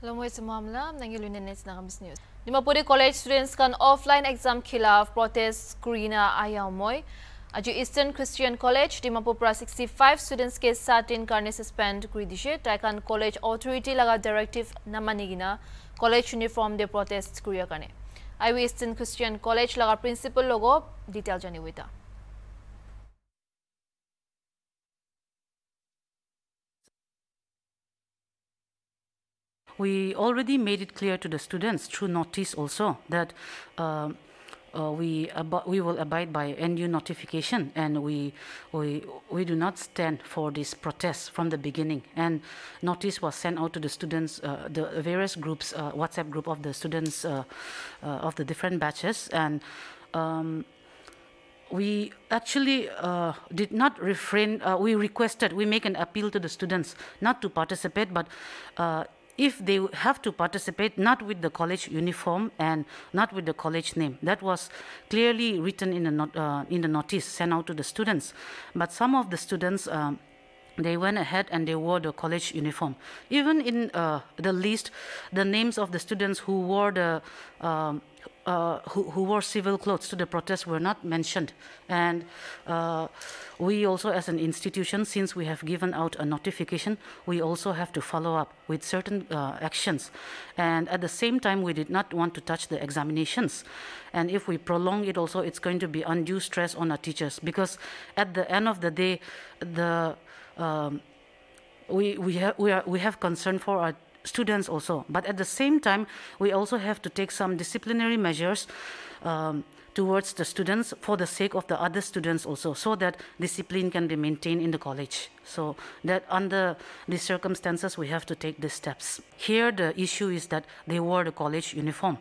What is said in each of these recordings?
Hello, moi Mamla, nangi lunenes na kamis news. Dimapuri college students kan offline exam khilaf protest kurina ayaw moi. আজি eastern Christian college Dimapur পৰা sixty five students case certain কাৰণে suspend কৰি দিছে তাইকান college authority লগা directive নামানি কিনা college uniform দে protest কৰিয়াৰ কাৰণে I U eastern Christian college লগা principal We already made it clear to the students through notice also that uh, uh, we we will abide by NU notification and we we we do not stand for this protest from the beginning. And notice was sent out to the students uh, the various groups uh, WhatsApp group of the students uh, uh, of the different batches. And um, we actually uh, did not refrain, uh, we requested, we make an appeal to the students not to participate, but uh, if they have to participate not with the college uniform and not with the college name. That was clearly written in the, not, uh, in the notice sent out to the students. But some of the students, um, they went ahead and they wore the college uniform. Even in uh, the list, the names of the students who wore the um, uh, who, who, wore civil clothes to the protest were not mentioned. And uh, we also, as an institution, since we have given out a notification, we also have to follow up with certain uh, actions. And at the same time, we did not want to touch the examinations. And if we prolong it also, it's going to be undue stress on our teachers because at the end of the day, the um, we, we, ha we, are, we have concern for our students also. But at the same time, we also have to take some disciplinary measures um, towards the students for the sake of the other students also, so that discipline can be maintained in the college. So that under these circumstances, we have to take these steps. Here, the issue is that they wore the college uniform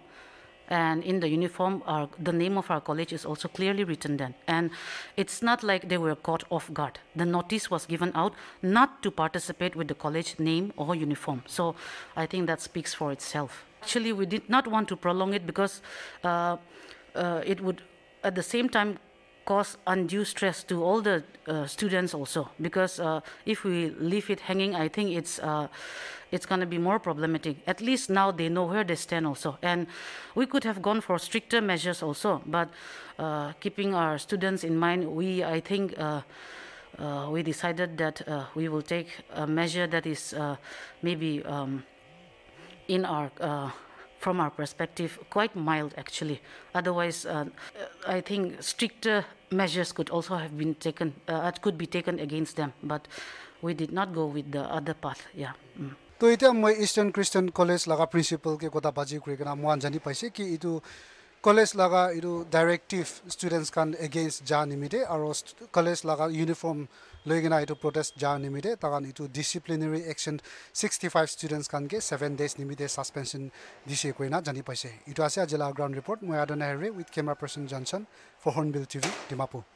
and in the uniform our, the name of our college is also clearly written then. And it's not like they were caught off guard. The notice was given out not to participate with the college name or uniform. So i think that speaks for itself. Actually we did not want to prolong it because uh, uh, it would at the same time cause undue stress to all the uh, students also. Because uh, if we leave it hanging i think it's uh, it's going to be more problematic. At least now they know where they stand also. And we could have gone for stricter measures also. But uh, keeping our students in mind we i think uh, uh, we decided that we will take a measure that is maybe um, in our from our perspective, quite mild actually. Otherwise, uh, I think stricter measures could also have been taken, uh, could be taken against them, but we did not go with the other path. Yeah. Mm. তো এতিয়া মই eastern খ্ৰীষ্টান college লগা প্ৰিন্সিপালকে কথা বাজি কৰি কিনে মই জানি পাইছে কি এইটো কলেজ লগা এইটো ডাইৰেক্টিভ ষ্টুডেণ্টছ খান এগেইনষ্ট যা নিমিতে আৰু কলেজ লগা ইউনিফৰ্ম লৈ কিনে এইটো প্ৰটেষ্ট যা নিমিতে তাকান এইটো disciplinary action sixty five students খানকে ছেভেন ডেইজ নিমিতে ছাছপেনশ্যন দিছে কৈ না জানি পাইছে এইটো আছে আজিলা গ্ৰাউণ্ড ৰিপৰ্ট মই আদনা হেৰি with camera person Johnson for Hornbill TV Dimapur